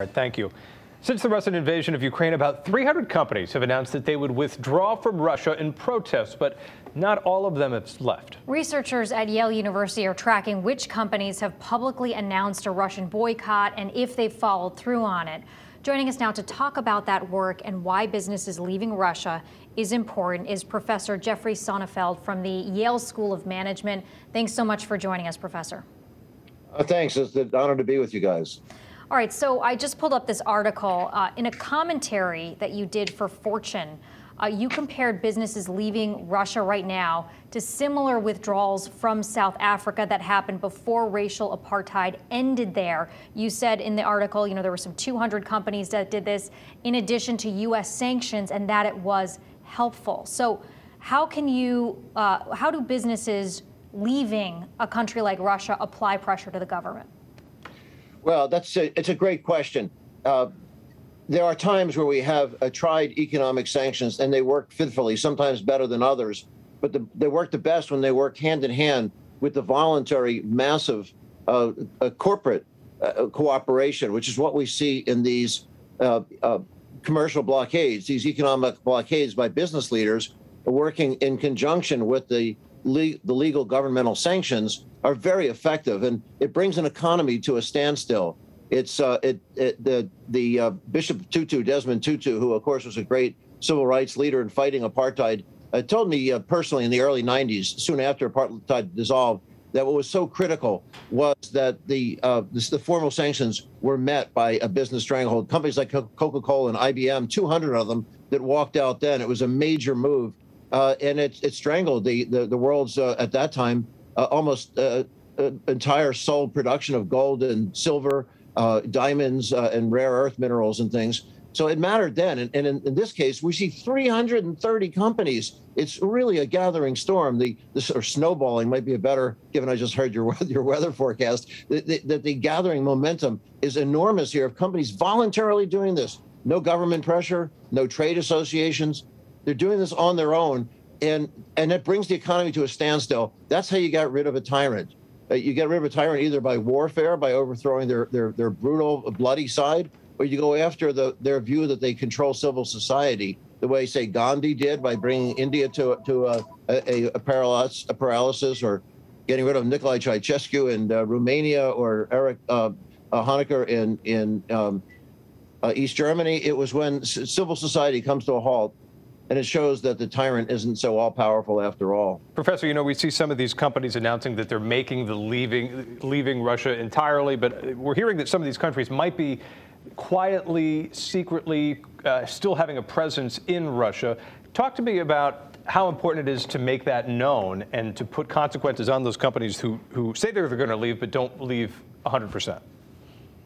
All right, thank you. Since the Russian invasion of Ukraine, about 300 companies have announced that they would withdraw from Russia in protest, but not all of them have left. Researchers at Yale University are tracking which companies have publicly announced a Russian boycott and if they've followed through on it. Joining us now to talk about that work and why businesses leaving Russia is important is Professor Jeffrey Sonnenfeld from the Yale School of Management. Thanks so much for joining us, Professor. Uh, thanks. It's an honor to be with you guys. All right, so I just pulled up this article. Uh, in a commentary that you did for Fortune, uh, you compared businesses leaving Russia right now to similar withdrawals from South Africa that happened before racial apartheid ended there. You said in the article, you know, there were some 200 companies that did this in addition to U.S. sanctions and that it was helpful. So, how can you, uh, how do businesses leaving a country like Russia apply pressure to the government? Well, that's a, it's a great question. Uh, there are times where we have uh, tried economic sanctions and they work fitfully, sometimes better than others, but the, they work the best when they work hand in hand with the voluntary, massive uh, uh corporate uh, cooperation, which is what we see in these uh, commercial blockades, these economic blockades by business leaders working in conjunction with the le- the legal governmental sanctions are very effective, and it brings an economy to a standstill. It's uh, it, it, the the uh, Bishop Tutu, Desmond Tutu, who of course was a great civil rights leader in fighting apartheid, uh, told me uh, personally in the early '90s, soon after apartheid dissolved, that what was so critical was that the uh, this, the formal sanctions were met by a business stranglehold. Companies like Coca-Cola and IBM, 200 of them that walked out then. It was a major move uh, and it, it strangled the the, the world's at that time uh, almost uh, uh, entire sole production of gold and silver, uh, diamonds, and rare earth minerals and things. So it mattered then, and, and in, in, this case, we see 330 companies. It's really a gathering storm. The this or snowballing might be a better, given I just heard your your weather forecast. That the, the, the gathering momentum is enormous here of companies voluntarily doing this. No government pressure, no trade associations, they're doing this on their own, and and it brings the economy to a standstill. That's how you get rid of a tyrant. Uh, you get rid of a tyrant either by warfare, by overthrowing their their their brutal, bloody side, or you go after the their view that they control civil society, the way say Gandhi did by bringing India to to a a, a, paralysis, a paralysis, or getting rid of Nicolae Ceausescu in uh, Romania, or Erich uh, uh, Honecker in in um, uh, East Germany. It was when civil society comes to a halt and it shows that the tyrant isn't so all powerful after all. Professor, you know, we see some of these companies announcing that they're making the leaving, leaving Russia entirely, but we're hearing that some of these countries might be quietly, secretly, uh, still having a presence in Russia. Talk to me about how important it is to make that known and to put consequences on those companies who, who say they're going to leave but don't leave 100%.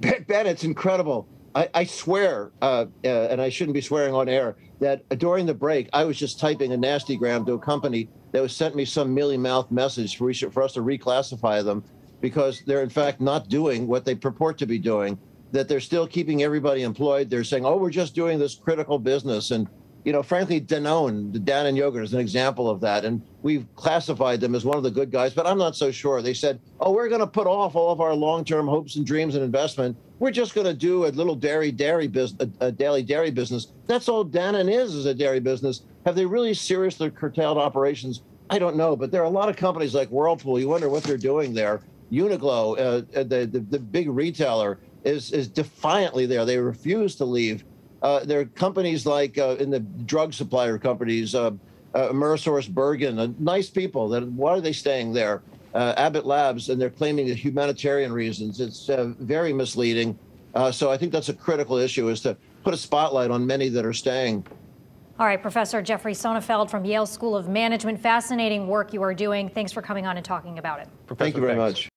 Ben, it's incredible. I, I swear, uh, uh, and I shouldn't be swearing on air, that during the break, I was just typing a nasty gram to a company that was sent me some mealy mouth message for, for us to reclassify them because they're in fact not doing what they purport to be doing. That they're still keeping everybody employed. They're saying, "Oh, we're just doing this critical business," and you know, frankly, Danone, the Dannon yogurt is an example of that. And we've classified them as one of the good guys, but I'm not so sure. They said, oh, we're going to put off all of our long-term hopes and dreams and investment. We're just going to do a little dairy dairy business, a, a daily dairy business. That's all Dannon is, is a dairy business. Have they really seriously curtailed operations? I don't know, but there are a lot of companies like Whirlpool. You wonder what they're doing there. Uniqlo, uh, the, the the big retailer, is is defiantly there. They refuse to leave. Uh, there are companies like uh, in the drug supplier companies, uh, uh, Bergen, uh, nice people. That why are they staying there? Uh, Abbott Labs, and they're claiming the humanitarian reasons. It's uh, very misleading. so I think that's a critical issue: is to put a spotlight on many that are staying. All right, Professor Jeffrey Sonnenfeld from Yale School of Management. Fascinating work you are doing. Thanks for coming on and talking about it. Professor, Thank you very thanks. much.